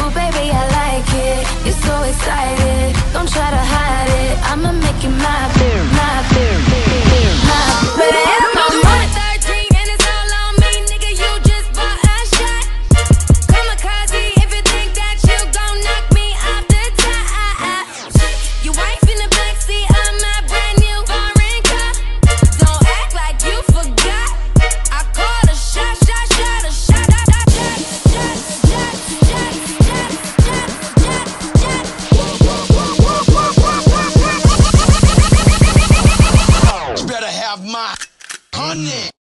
oh baby i like excited. Honey!